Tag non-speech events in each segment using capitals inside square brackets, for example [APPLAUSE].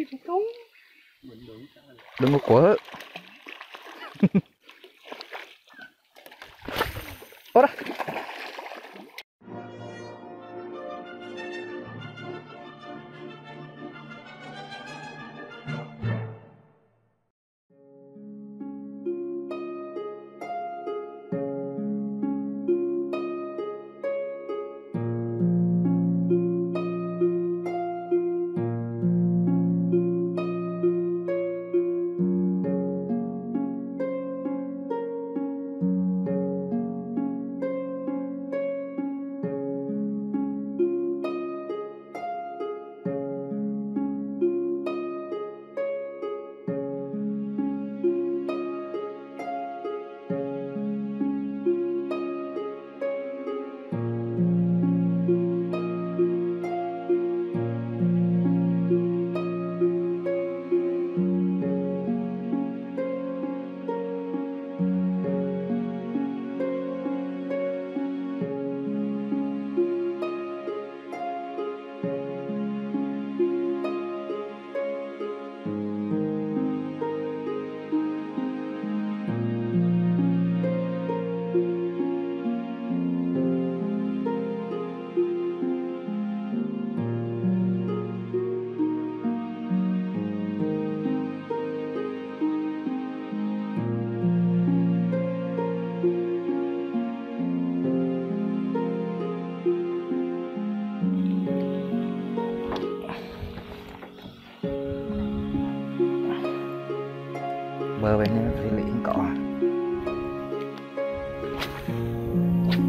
chi thủ công đừng có quở [LAUGHS] Ora.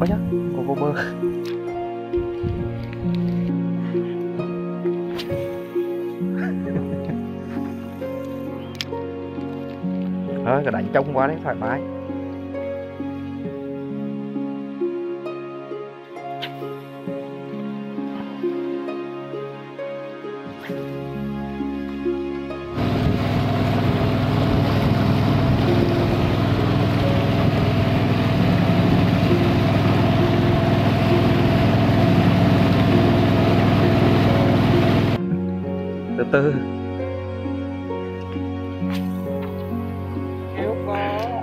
Ôi nhá, có vô bơ. Thôi cái đánh trông quá đấy thoải mái. Từ từ. Nếu có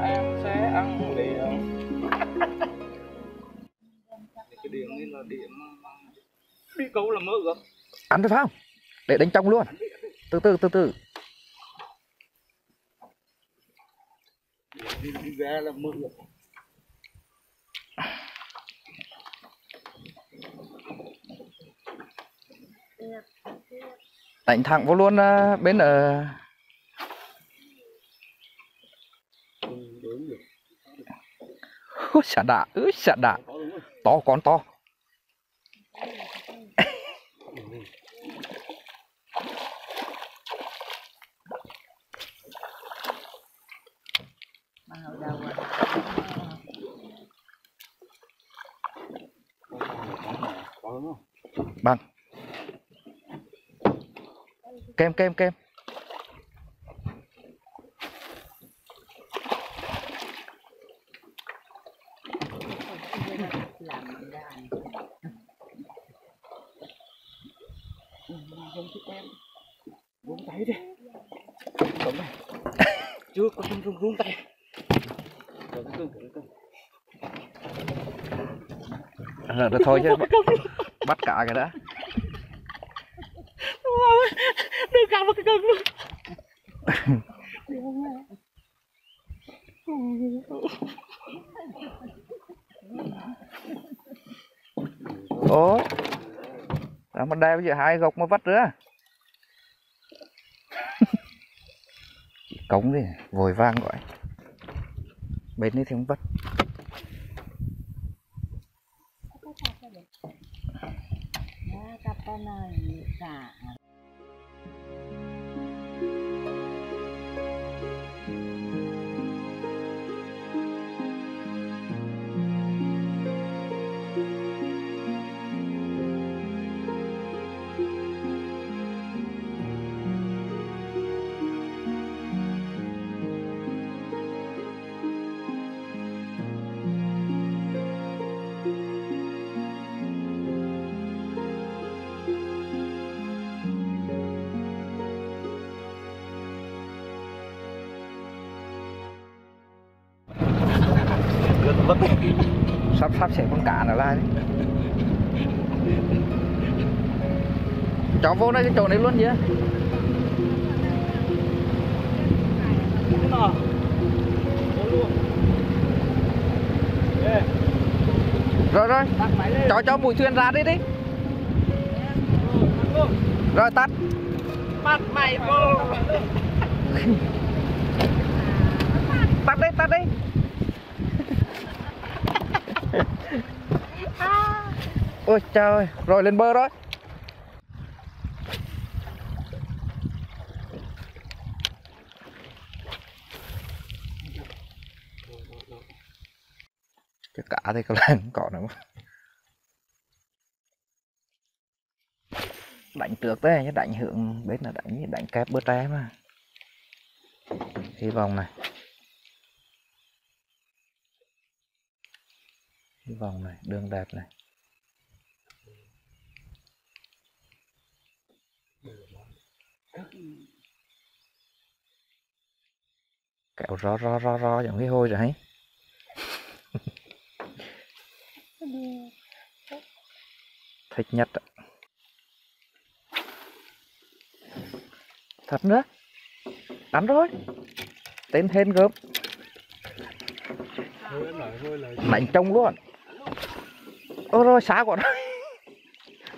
em sẽ ăn điện cái điện này là điện đi câu là mơ gấp ăn được không? Để đánh trong luôn. Từ từ từ từ. Đi, đi ra là mơ gấp đánh thẳng vô luôn à, bên ở Ôi, xả đạ ứ xả đạ to con to. Bằng kem kem kem. Buông tay đi Đúng này chưa có run run run tay được thôi chứ bắt, bắt cả cái đã đưa cả vào cái cân luôn ố đó mà đeo giờ hai gọc mà vắt nữa cống đi vội vang gọi. Bên đây thì không vắt Kapan na vất sắp sắp xếp con cá nữa lại đấy. Cho vô đây cái chỗ này luôn luôn Ê, rồi rồi. Lên. Cho cho mùi thuyền ra đi đi. Luôn. rồi tắt. Bắt mày vô. [LAUGHS] Tắt đi tắt đi ôi trời ơi, rồi lên bơ rồi. Cái cả thì có lẽ không có nữa đánh trước đấy chứ đánh hưởng bên là đánh đánh kép bơ tre mà. Hy vọng này. Hy vọng này đường đẹp này. Ừ. kẹo ro ro ro ro giống cái hôi rồi ấy thích nhất thật nữa. Ăn rồi tên hên gớm. Mạnh đánh trông luôn. Ôi rồi xá quá [LAUGHS] rồi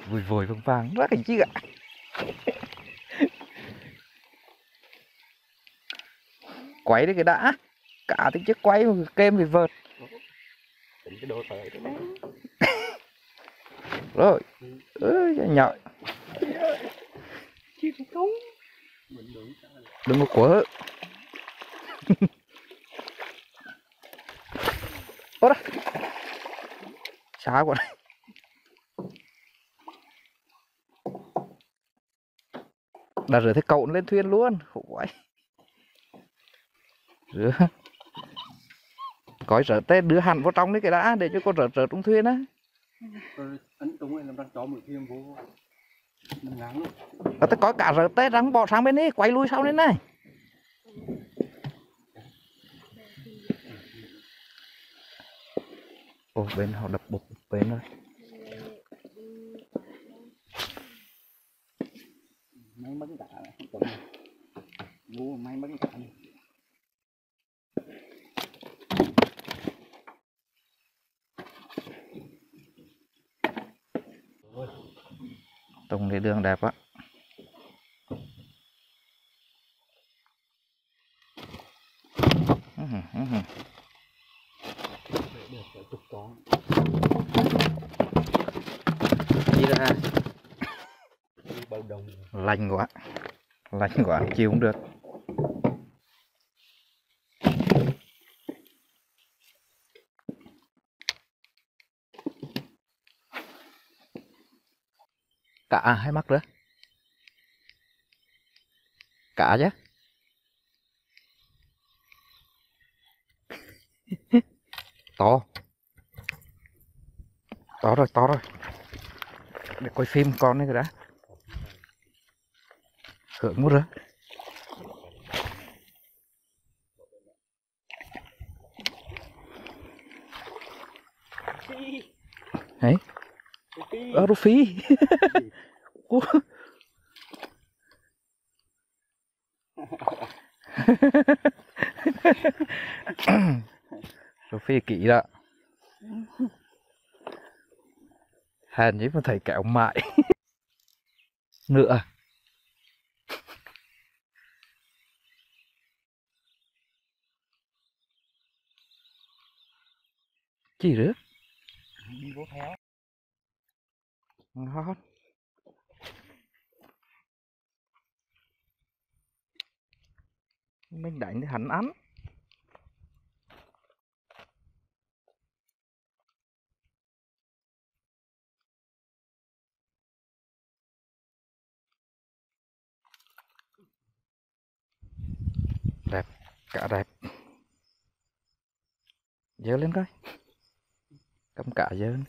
vùi vùi vàng vàng. Rất hình chi ạ. Quay đi cái đã. Cả cái chiếc quay mà kem bị vợt. Tính [LAUGHS] rồi. Thì đúng sao đừng có quở. [LAUGHS] Ôi đó xá quá này đã rửa thấy cậu lên thuyền luôn. Khổ quá rửa coi rửa tê đưa hẳn vào trong đấy cái đã để cho con rửa rửa trong thuyền á. Ấn làm chó thêm vô. Mình ngán luôn à, tao coi cả rửa tê răng bỏ sang bên đi quay lui sau đây này. Ồ bên họ đập bục bên rồi. May mất cả. Vô may mất cả. này tung cái đường đẹp á. Đi ra. Lạnh quá. Lạnh quá chịu không được cả hay mắc nữa cả chứ. To. To rồi to rồi. Để coi phim con này đã. Hưởng mút rồi. Ấy Ủa? Rô phi kỹ đó. Hèn chứ mà thầy kẹo mại nữa chi nữa vô theo ngon mình đánh thì hắn ăn. Đẹp, cả đẹp. Dơ lên coi. Cầm cả dơ lên.